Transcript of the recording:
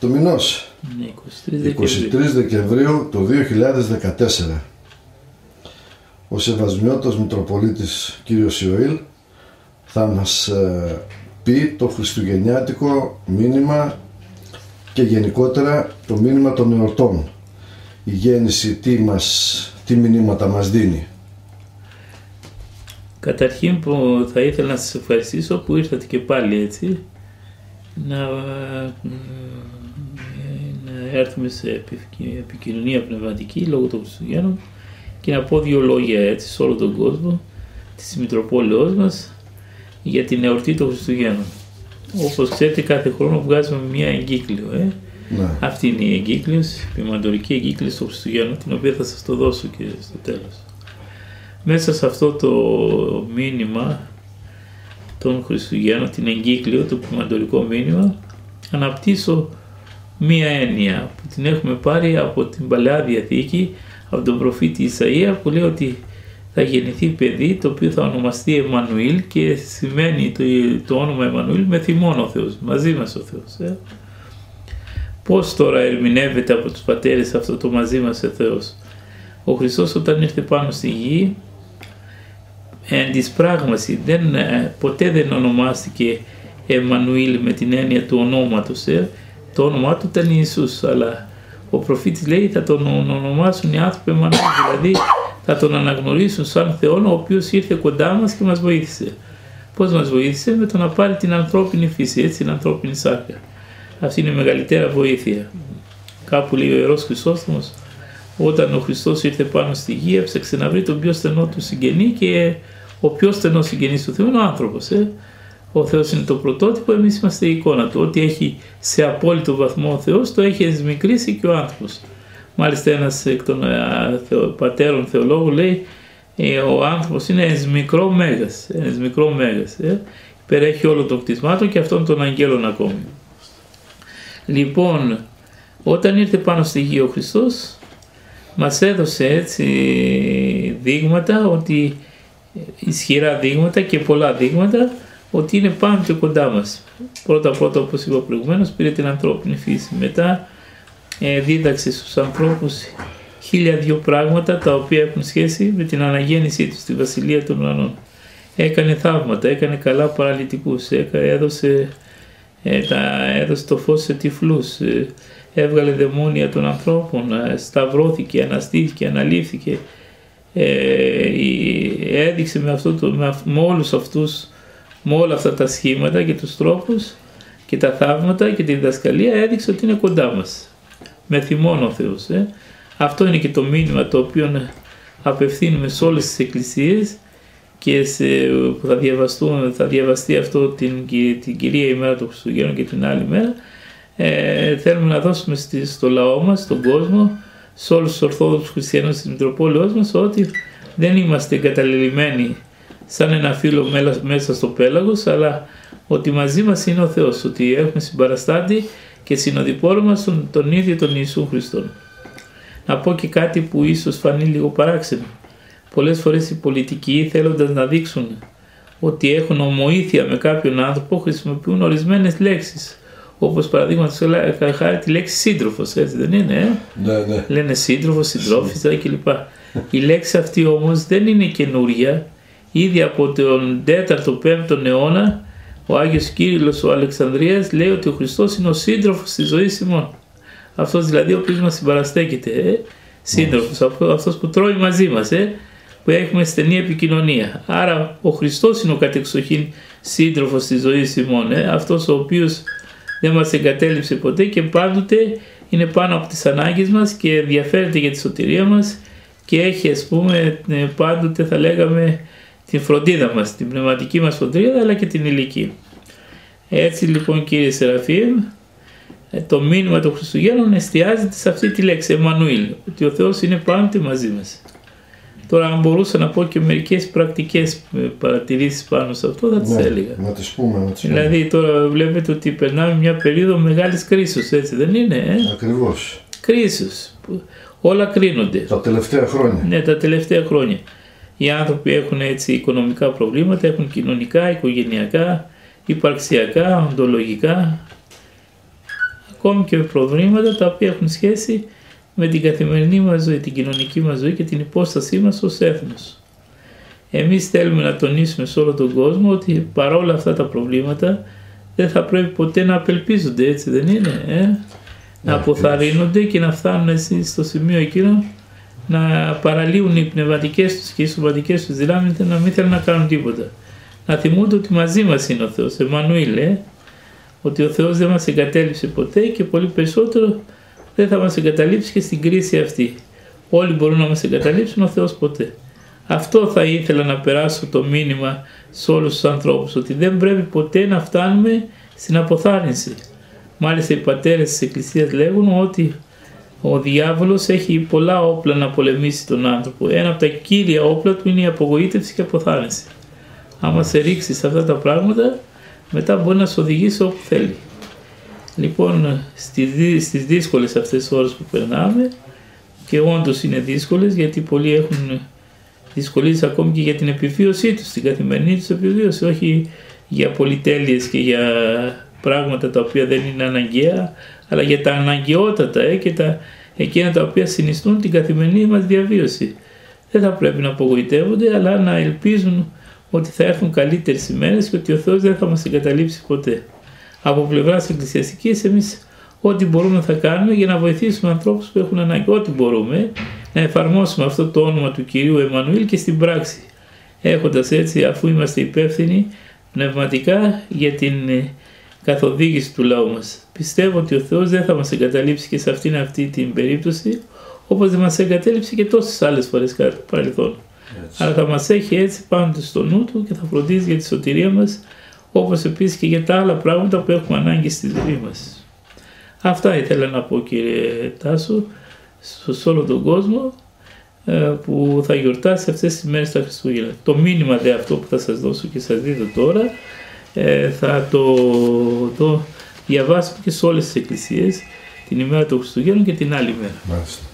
του μηνός. Ναι, 23 Δεκεμβρίου. 23 Δεκεμβρίου του 2014. Ο Σεβασμιώτος Μητροπολίτης κύριος Ιωήλ θα μας ε, πει το χριστουγεννιάτικο μήνυμα και γενικότερα το μήνυμα των εορτών. Η γέννηση τι, μας, τι μηνύματα μας δίνει. Καταρχήν που θα ήθελα να σας ευχαριστήσω που ήρθατε και πάλι έτσι να, να έρθουμε σε επικοινωνία πνευματική λόγω των Χριστουγέννων και να πω δύο λόγια έτσι σε όλο τον κόσμο της Μητροπόλεως μας για την εορτή των Χριστουγέννων. Όπως ξέρετε κάθε χρόνο βγάζουμε μια εγκύκλιο. Ε. Ναι. Αυτή είναι η εγκύκλιος, η ποιμαντορική εγκύκλιος των Χριστουγέννων, την οποία θα σας το δώσω και στο τέλος. Μέσα σε αυτό το μήνυμα των Χριστουγέννων, την εγκύκλιο, το ποιμαντορικό μήνυμα, αναπτύσσω μία έννοια που την έχουμε πάρει από την Παλαιά Διαθήκη, από τον προφήτη Ισαΐα που λέει ότι θα γεννηθεί παιδί το οποίο θα ονομαστεί Εμμανουήλ και σημαίνει το, το όνομα Εμμανουήλ με θυμόν ο Θεός, μαζί μας ο Θεός. Ε. Πώς τώρα ερμηνεύεται από τους πατέρες αυτό το μαζί μας ο Θεός. Ο Χριστός όταν ήρθε πάνω στη γη, εν της πράγμαση, δεν, ε, ποτέ δεν ονομάστηκε Εμμανουήλ με την έννοια του ονόματος. Ε. Το όνομά του ήταν Ιησούς, αλλά ο προφήτης λέει θα τον ονομάσουν οι άνθρωποι Εμμανουήλ, δηλαδή θα τον αναγνωρίσουν σαν Θεόν ο οποίος ήρθε κοντά μας και μας βοήθησε. Πώς μας βοήθησε; Με το να πάρει την ανθρώπινη φύση, έτσι, την ανθρώπινη σάρκα. Αυτή είναι η μεγαλύτερα βοήθεια. Κάπου λέει ο Ιερός Χρυσόστομος, όταν ο Χριστός ήρθε πάνω στη γη, έψαξε να βρει τον πιο στενό του συγγενή και ο πιο στενός συγγενής του Θεού είναι ο άνθρωπος. Ε. Ο Θεός είναι το πρωτότυπο, εμείς είμαστε η εικόνα του. Ό,τι έχει σε απόλυτο βαθμό ο Θεός, το έχει εσμικρίσει και ο άνθρωπος. Μάλιστα ένας εκ των ε, πατέρων θεολόγων λέει ε, ο άνθρωπος είναι ένας μικρό μέγας, ένας μικρό μέγας. Ε, υπερέχει όλο το κτισμά του και αυτόν των αγγέλων ακόμη. Λοιπόν, όταν ήρθε πάνω στη γη ο Χριστός, μας έδωσε έτσι δείγματα ότι ισχυρά δείγματα και πολλά δείγματα ότι είναι πάνω και κοντά μας. Πρώτα πρώτα όπως είπα προηγουμένως πήρε την ανθρώπινη φύση. Μετά ε, δίδαξε στους ανθρώπους χίλια δυο πράγματα τα οποία έχουν σχέση με την αναγέννησή τους στη Βασιλεία των Ουρανών. Έκανε θαύματα, έκανε καλά παραλυτικούς, έδωσε, ε, τα, έδωσε το φως σε τυφλούς, ε, έβγαλε δαιμόνια των ανθρώπων, ε, σταυρώθηκε, αναστήθηκε, αναλήφθηκε, ε, έδειξε με, αυτό το, με, με όλους αυτούς, με όλα αυτά τα σχήματα και τους τρόπους και τα θαύματα και τη διδασκαλία έδειξε ότι είναι κοντά μας με θυμόν ο Θεός. Ε. Αυτό είναι και το μήνυμα το οποίο απευθύνουμε σε όλες τις εκκλησίες και σε, που θα, διαβαστούν, θα διαβαστεί αυτό την, την κυρία ημέρα του Χριστουγέννου και την άλλη μέρα. Ε, θέλουμε να δώσουμε στη, στο λαό μας, στον κόσμο, σε όλους τους Ορθόδοξους Χριστιανούς της Μητροπόλεως μας ότι δεν είμαστε εγκαταλελειμμένοι σαν ένα φίλο μέσα στο πέλαγος αλλά ότι μαζί μας είναι ο Θεός, ότι έχουμε συμπαραστάτη και συνοδοιπόρο μας τον, τον ίδιο τον Ιησού Χριστόν. Να πω και κάτι που ίσως φανεί λίγο παράξενο. Πολλές φορές οι πολιτικοί θέλοντας να δείξουν ότι έχουν ομοήθεια με κάποιον άνθρωπο χρησιμοποιούν ορισμένες λέξεις. Όπως παραδείγματος χάρη τη λέξη σύντροφος, έτσι δεν είναι, ε; Ναι, ναι. Λένε σύντροφος, συντρόφισσα κλπ. Η λέξη αυτή όμως δεν είναι καινούρια. Ήδη από τον 4ο-5ο αιώνα ο Άγιος Κύριλλος ο Αλεξανδρίας λέει ότι ο Χριστός είναι ο σύντροφος της ζωής ημών. Αυτός δηλαδή ο οποίος μας συμπαραστέκεται, ε; σύντροφος, αυτός που τρώει μαζί μας, ε; που έχουμε στενή επικοινωνία. Άρα ο Χριστός είναι ο κατεξοχήν σύντροφος της ζωής ημών, ε; αυτός ο οποίος δεν μας εγκατέλειψε ποτέ και πάντοτε είναι πάνω από τις ανάγκες μας και ενδιαφέρεται για τη σωτηρία μας και έχει ας πούμε ε, πάντοτε θα λέγαμε την φροντίδα μας, την πνευματική μας φροντίδα αλλά και την ηλική. Έτσι λοιπόν κύριε Σεραφείμ, ε, το μήνυμα των Χριστουγέννων εστιάζεται σε αυτή τη λέξη Εμμανουήλ, ότι ο Θεός είναι πάντοτε μαζί μας. Τώρα αν μπορούσα να πω και μερικές πρακτικές ε, παρατηρήσεις πάνω σε αυτό θα τις ναι, έλεγα. Να τις πούμε, να τις πούμε. Δηλαδή τώρα βλέπετε ότι περνάμε μια περίοδο μεγάλης κρίσης, έτσι δεν είναι, ε; Ακριβώς. Κρίσης. Όλα κρίνονται. Τα τελευταία χρόνια. Ναι, τα τελευταία χρόνια. Οι άνθρωποι έχουν έτσι οικονομικά προβλήματα, έχουν κοινωνικά, οικογενειακά, υπαρξιακά, οντολογικά ακόμη και προβλήματα τα οποία έχουν σχέση με την καθημερινή μας ζωή, την κοινωνική μας ζωή και την υπόστασή μας ως έθνος. Εμείς θέλουμε να τονίσουμε σε όλο τον κόσμο ότι παρόλα αυτά τα προβλήματα δεν θα πρέπει ποτέ να απελπίζονται, έτσι δεν είναι, ε; Να αποθαρρύνονται και να φτάνουν στο σημείο εκείνο να παραλύουν οι πνευματικές τους και οι σωματικές τους δυνάμεις να μην θέλουν να κάνουν τίποτα. Να θυμούνται ότι μαζί μας είναι ο Θεός, Εμμανουήλ, ε; ότι ο Θεός δεν μας εγκατέλειψε ποτέ και πολύ περισσότερο δεν θα μας εγκαταλείψει και στην κρίση αυτή. Όλοι μπορούν να μας εγκαταλείψουν, ο Θεός ποτέ. Αυτό θα ήθελα να περάσω το μήνυμα σε όλους τους ανθρώπους, ότι δεν πρέπει ποτέ να φτάνουμε στην αποθάρρυνση. Μάλιστα οι πατέρες της Εκκλησίας λέγουν ότι ο διάβολος έχει πολλά όπλα να πολεμήσει τον άνθρωπο. Ένα από τα κύρια όπλα του είναι η απογοήτευση και η αποθάρρυνση. Άμα σε ρίξεις σε αυτά τα πράγματα, μετά μπορεί να σε οδηγήσει όπου θέλει. Λοιπόν, στις δύσκολες αυτές τις ώρες που περνάμε, και όντως είναι δύσκολες γιατί πολλοί έχουν δυσκολίες ακόμη και για την επιβίωσή τους, την καθημερινή τους επιβίωση, όχι για πολυτέλειες και για πράγματα τα οποία δεν είναι αναγκαία, αλλά για τα αναγκαιότατα ε, και τα, εκείνα τα οποία συνιστούν την καθημερινή μας διαβίωση. Δεν θα πρέπει να απογοητεύονται, αλλά να ελπίζουν ότι θα έρθουν καλύτερες ημέρες και ότι ο Θεός δεν θα μας εγκαταλείψει ποτέ. Από πλευράς εκκλησιαστικής, εμείς ό,τι μπορούμε θα κάνουμε για να βοηθήσουμε ανθρώπους που έχουν ανάγκη. Ό,τι μπορούμε να εφαρμόσουμε αυτό το όνομα του κυρίου Εμμανουήλ και στην πράξη. Έχοντας έτσι, αφού είμαστε υπεύθυνοι πνευματικά για την ε, καθοδήγηση του λαού μας. Πιστεύω ότι ο Θεός δεν θα μας εγκαταλείψει και σε αυτήν αυτή την περίπτωση όπως δεν μας εγκατέλειψε και τόσες άλλες φορές κατά το παρελθόν. Αλλά θα μας έχει έτσι πάνω στο νου του και θα φροντίζει για τη σωτηρία μας όπως επίσης και για τα άλλα πράγματα που έχουμε ανάγκη στη ζωή μας. Αυτά ήθελα να πω κύριε Τάσο σε όλο τον κόσμο ε, που θα γιορτάσει αυτές τις μέρες τα Χριστούγεννα. Το μήνυμα δε αυτό που θα σας δώσω και σας δίδω τώρα ε, θα το, το διαβάσουμε και σε όλες τις εκκλησίες την ημέρα των Χριστουγέννων και την άλλη μέρα. Μάλιστα.